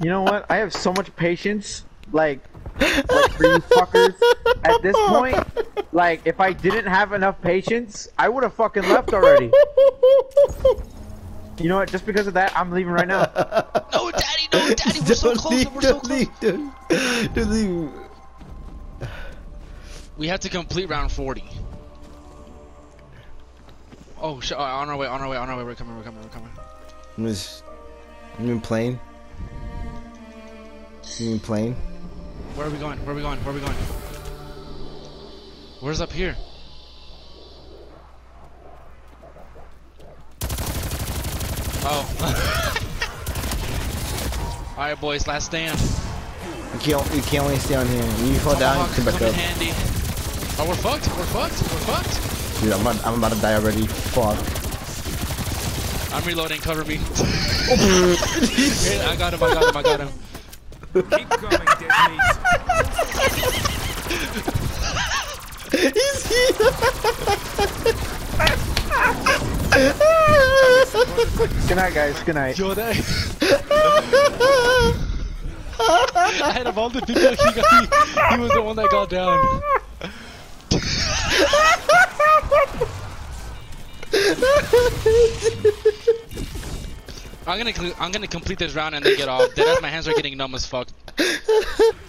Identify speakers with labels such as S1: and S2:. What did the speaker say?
S1: You know what? I have so much patience. Like, like for you fuckers. At this point, like, if I didn't have enough patience, I would have fucking left already. You know what? Just because of that, I'm leaving right now.
S2: No, daddy, no, daddy, we're so
S3: Don't
S2: close,
S3: leave,
S2: we're so
S3: don't
S2: close.
S3: leave, don't, don't leave.
S2: We have to complete round 40. Oh, sh uh, on our way, on our way, on our way. We're coming, we're coming, we're coming.
S3: I'm just. You mean plane? You mean plane?
S2: Where are we going? Where are we going? Where are we going? Where's up here? Oh. Alright, boys, last stand.
S3: You can't. You can't only stay on here. When you fall down,
S2: Tomahawk,
S3: you come back up.
S2: handy. Oh, we're fucked. We're fucked. We're fucked.
S3: Dude, I'm about, I'm about to die already. Fuck.
S2: I'm reloading. Cover me. I got him. I got him. I got him.
S4: Keep going, dead meat.
S1: Good night, guys. Good night.
S2: Yo, that. Out of all the people, he, got, he, he was the one that got down. I'm gonna I'm gonna complete this round and then get off. Deadass, my hands are getting numb as fuck.